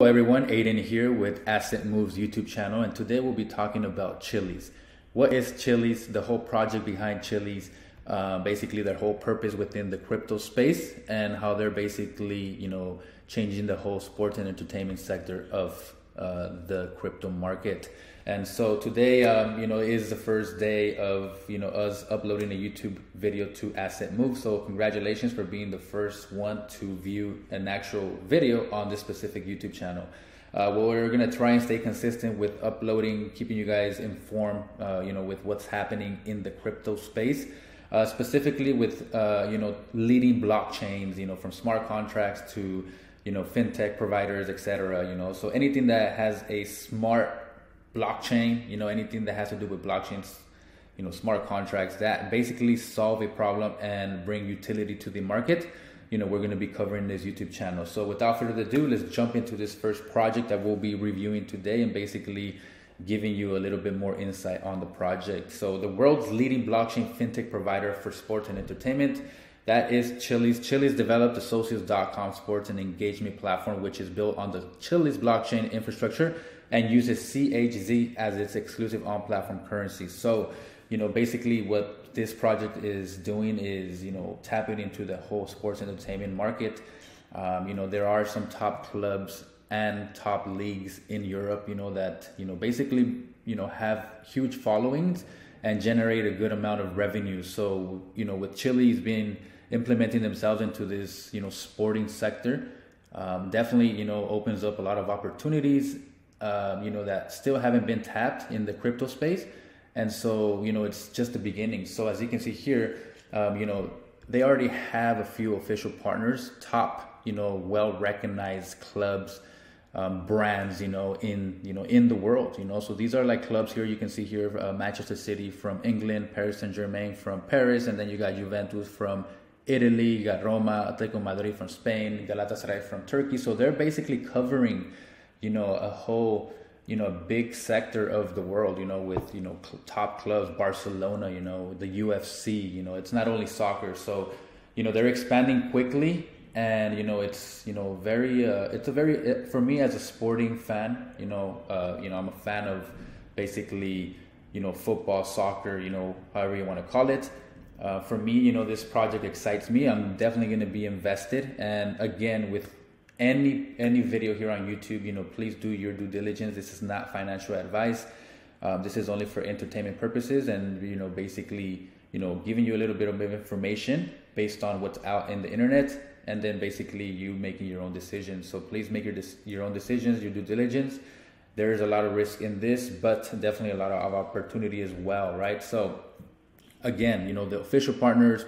Hello everyone, Aiden here with Asset Moves YouTube channel and today we'll be talking about Chiliz. What is Chiliz, the whole project behind Chiliz, uh, basically their whole purpose within the crypto space and how they're basically, you know, changing the whole sports and entertainment sector of uh, the crypto market. And so today, um, you know, is the first day of you know us uploading a YouTube video to Asset Move. So congratulations for being the first one to view an actual video on this specific YouTube channel. Uh, well, we're gonna try and stay consistent with uploading, keeping you guys informed, uh, you know, with what's happening in the crypto space. Uh, specifically with uh, you know leading blockchains, you know from smart contracts to you know fintech providers, etc. You know, so anything that has a smart blockchain, you know, anything that has to do with blockchains, you know, smart contracts that basically solve a problem and bring utility to the market. You know, we're going to be covering this YouTube channel. So without further ado, let's jump into this first project that we'll be reviewing today and basically giving you a little bit more insight on the project. So the world's leading blockchain fintech provider for sports and entertainment that is Chiliz. Chiliz developed the Socios.com sports and engagement platform, which is built on the Chiliz blockchain infrastructure and uses CHZ as its exclusive on-platform currency. So, you know, basically what this project is doing is, you know, tapping into the whole sports entertainment market. Um, you know, there are some top clubs and top leagues in Europe, you know, that, you know, basically, you know, have huge followings and generate a good amount of revenue. So, you know, with Chiliz being implementing themselves into this, you know, sporting sector, um, definitely, you know, opens up a lot of opportunities um, you know, that still haven't been tapped in the crypto space. And so, you know, it's just the beginning. So as you can see here, um, you know, they already have a few official partners, top, you know, well-recognized clubs, um, brands, you know, in you know in the world, you know. So these are like clubs here. You can see here uh, Manchester City from England, Paris Saint Germain from Paris, and then you got Juventus from Italy, you got Roma, Atletico Madrid from Spain, Galatasaray from Turkey. So they're basically covering you know, a whole, you know, a big sector of the world, you know, with, you know, cl- top clubs, Barcelona, you know, the UFC, you know, it's not only soccer. So, you know, they're expanding quickly and, you know, it's, you know, very, uh, it's a very, for me as a sporting fan, you know, uh, you know, I'm a fan of basically, you know, football, soccer, you know, however you want to call it. Uh, for me, you know, this project excites me. I'm definitely going to be invested. And again, with any any video here on YouTube, you know, please do your due diligence. This is not financial advice. Um, this is only for entertainment purposes, and you know, basically, you know, giving you a little bit of information based on what's out in the internet, and then basically you making your own decisions. So please make your your own decisions, your due diligence. There is a lot of risk in this, but definitely a lot of opportunity as well, right? So again, you know, the official partners,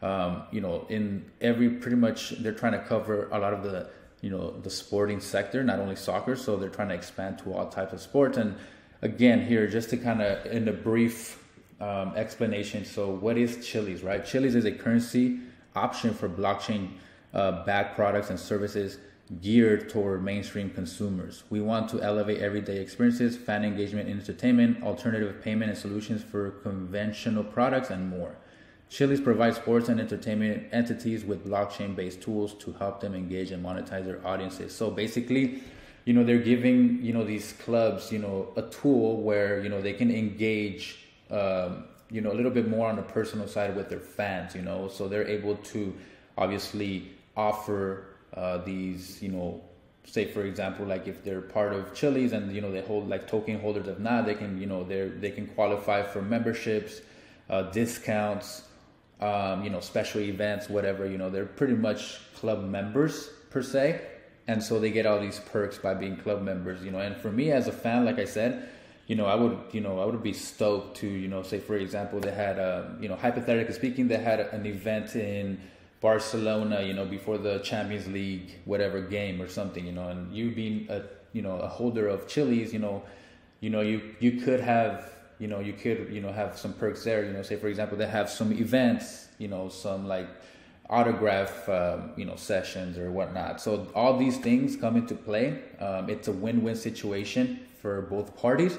um, you know, in every pretty much they're trying to cover a lot of the you know the sporting sector, not only soccer. So they're trying to expand to all types of sports. And again, here just to kind of in a brief um, explanation. So what is Chiliz, right? Chiliz is a currency option for blockchain uh, backed products and services geared toward mainstream consumers. We want to elevate everyday experiences, fan engagement, entertainment, alternative payment and solutions for conventional products, and more. Chiliz provides sports and entertainment entities with blockchain based tools to help them engage and monetize their audiences. So basically, you know, they're giving, you know, these clubs, you know, a tool where, you know, they can engage, um, you know, a little bit more on the personal side with their fans, you know, so they're able to obviously offer uh, these, you know, say for example, like if they're part of Chiliz and, you know, they hold like token holders of NAD, they can, you know, they're, they can qualify for memberships, uh, discounts, um, you know, special events, whatever, you know, they're pretty much club members per se. And so they get all these perks by being club members, you know. And for me as a fan, like I said, you know, I would, you know, I would be stoked to, you know, say for example, they had, a, um, you know, hypothetically speaking, they had an event in Barcelona, you know, before the Champions League, whatever game or something, you know, and you being a, you know, a holder of Chiliz, you know, you know, you you could have you know you could you know have some perks there you know say for example they have some events you know some like autograph um, you know sessions or whatnot. So all these things come into play. Um, it's a win-win situation for both parties.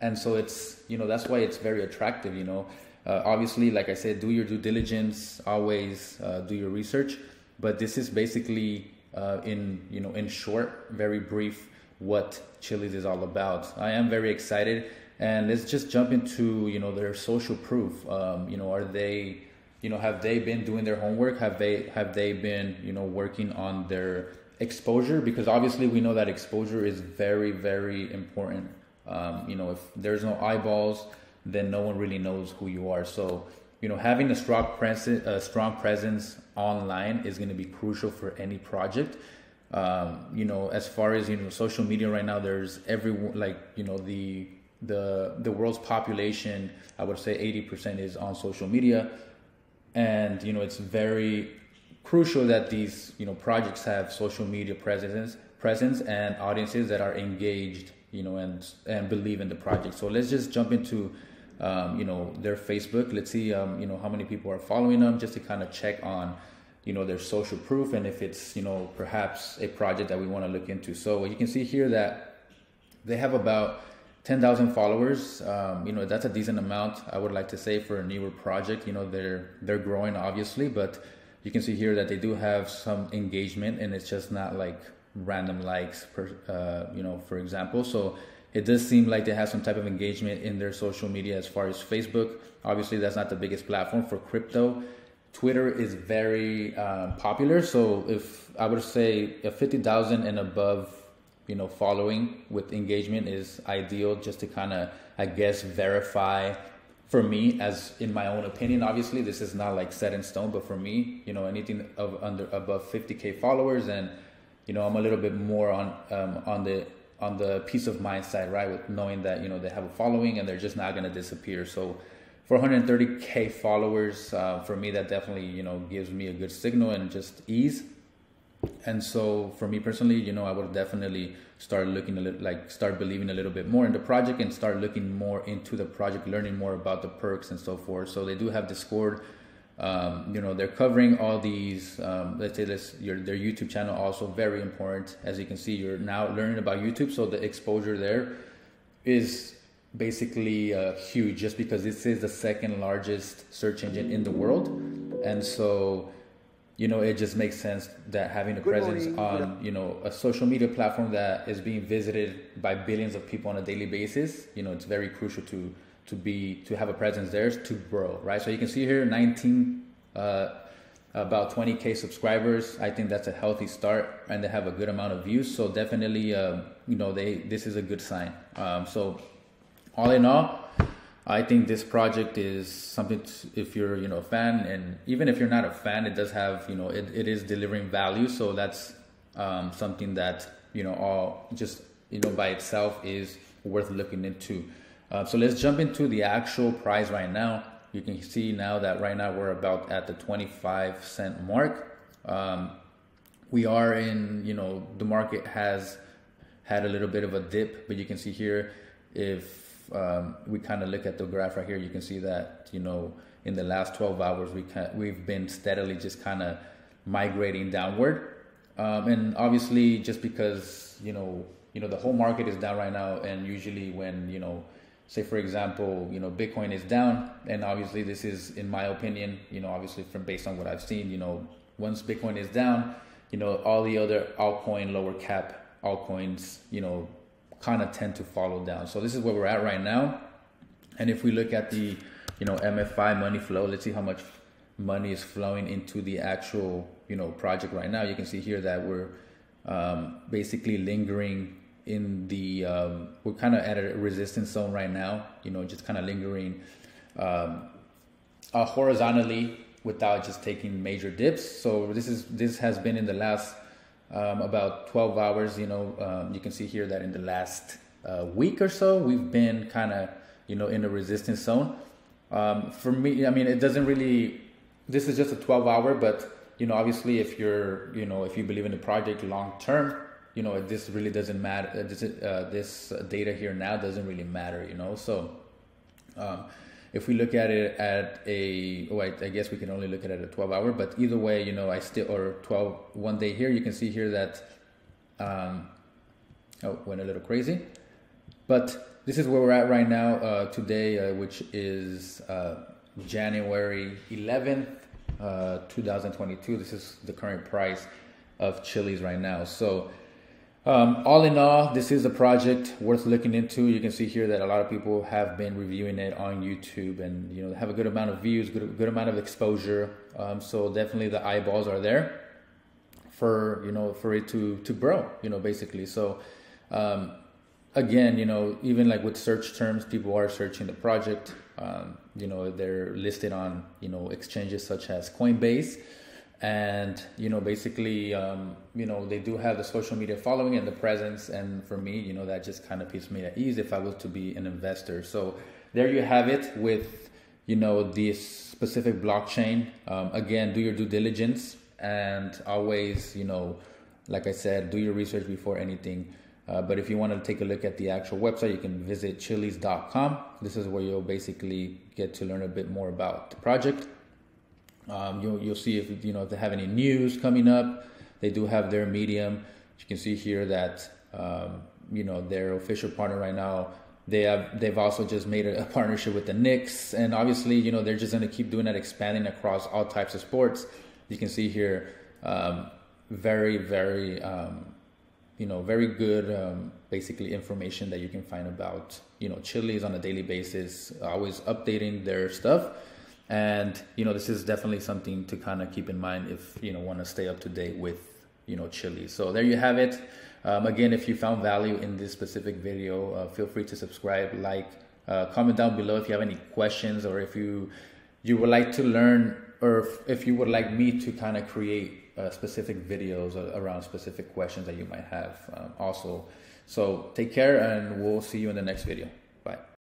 And so it's you know that's why it's very attractive you know. Uh, obviously like i said do your due diligence always uh, do your research. But this is basically uh, in you know in short, very brief, what Chiliz is all about. I am very excited, and let's just jump into you know their social proof. Um, you know, are they you know have they been doing their homework? Have they have they been you know working on their exposure? Because obviously we know that exposure is very very important. Um, you know, if there's no eyeballs, then no one really knows who you are. So you know, having a strong presence, a strong presence online is going to be crucial for any project. Um, you know, as far as you know, social media right now, there's every like you know the the the world's population. I would say eighty percent is on social media, and you know it's very crucial that these you know projects have social media presence presence and audiences that are engaged you know and and believe in the project. So let's just jump into um, you know, their Facebook. Let's see, um, you know, how many people are following them, just to kind of check on, you know, their social proof and if it's, you know, perhaps a project that we want to look into. So you can see here that they have about 10,000 followers. Um, you know, that's a decent amount. I would like to say for a newer project. You know, they're they're growing obviously, but you can see here that they do have some engagement, and it's just not like random likes per, uh, you know, for example. So it does seem like they have some type of engagement in their social media as far as Facebook. Obviously, that's not the biggest platform for crypto. Twitter is very uh, popular. So if I would say a 50,000 and above, you know, following with engagement is ideal just to kind of, I guess, verify for me as in my own opinion obviously this is not like set in stone but for me you know anything of under above 50k followers and you know i'm a little bit more on um, on the on the peace of mind side, right? With knowing that you know they have a following and they're just not going to disappear. So for 130k followers, uh, for me that definitely you know gives me a good signal and just ease. And so for me personally, you know, I would definitely start looking a little like start believing a little bit more in the project and start looking more into the project, learning more about the perks and so forth. So they do have Discord. Um, you know they're covering all these um, let's say this your their youtube channel also very important. As you can see you're now learning about youtube. So the exposure there is basically uh, huge just because this is the second largest search engine in the world. And so you know it just makes sense that having a Good presence morning. on you know a social media platform that is being visited by billions of people on a daily basis you know it's very crucial to to be to have a presence there to grow, right? So you can see here 19 uh, about 20k subscribers. I think that's a healthy start, and they have a good amount of views. So definitely, uh, you know, they this is a good sign. Um, so all in all, I think this project is something. To, if you're you know a fan, and even if you're not a fan, it does have you know it, it is delivering value. So that's um, something that you know all just you know by itself is worth looking into. Uh, so let's jump into the actual price right now. You can see now that right now we're about at the 25 cent mark. Um, we are in, you know, the market has had a little bit of a dip, but you can see here if um, we kind of look at the graph right here, you can see that, you know, in the last 12 hours, we can, we've been steadily just kind of migrating downward. Um, and obviously, just because, you know, you know, the whole market is down right now, and usually when, you know, say for example you know bitcoin is down and obviously this is in my opinion you know obviously from based on what i've seen you know once bitcoin is down you know all the other altcoin lower cap altcoins you know kind of tend to follow down. So this is where we're at right now. And if we look at the you know mfi money flow let's see how much money is flowing into the actual you know project right now. You can see here that we're um, basically lingering in the um, we're kind of at a resistance zone right now you know just kind of lingering um, uh, horizontally without just taking major dips. So this is this has been in the last um, about 12 hours you know um, you can see here that in the last uh, week or so we've been kind of you know in a resistance zone. Um, for me i mean it doesn't really this is just a 12 hour but you know obviously if you're you know if you believe in the project long term you know it this really doesn't matter uh, this, uh, this data here now doesn't really matter you know? So um, if we look at it at a oh I, I, guess we can only look at it at a 12 hour but either way you know I still or 12 one day here you can see here that um, oh went a little crazy but this is where we're at right now uh, today uh, which is uh, January 11th uh, 2022 this is the current price of Chiliz right now. So, um, all in all, this is a project worth looking into. You can see here that a lot of people have been reviewing it on YouTube, and you know have a good amount of views, good good amount of exposure. Um, so definitely the eyeballs are there for you know for it to to grow. You know, basically. So um, again, you know, even like with search terms, people are searching the project. Um, you know, they're listed on you know exchanges such as Coinbase and you know basically um, you know they do have the social media following and the presence. And for me you know that just kind of puts me at ease if i was to be an investor. So there you have it with you know this specific blockchain. Um, again do your due diligence and always you know like i said do your research before anything. Uh, but if you want to take a look at the actual website you can visit chiliz.com this is where you'll basically get to learn a bit more about the project um, you'll, you'll see if you know if they have any news coming up. They do have their medium. You can see here that um, you know their official partner right now. They have they've also just made a, a partnership with the Knicks, and obviously you know they're just going to keep doing that, expanding across all types of sports. You can see here um, very very um, you know very good um, basically information that you can find about you know Chiliz on a daily basis, always updating their stuff and you know this is definitely something to kind of keep in mind if you know want to stay up to date with you know chili. So there you have it. Um, again if you found value in this specific video uh, feel free to subscribe like uh, comment down below if you have any questions or if you you would like to learn or if, if you would like me to kind of create uh, specific videos around specific questions that you might have um, also. So take care and we'll see you in the next video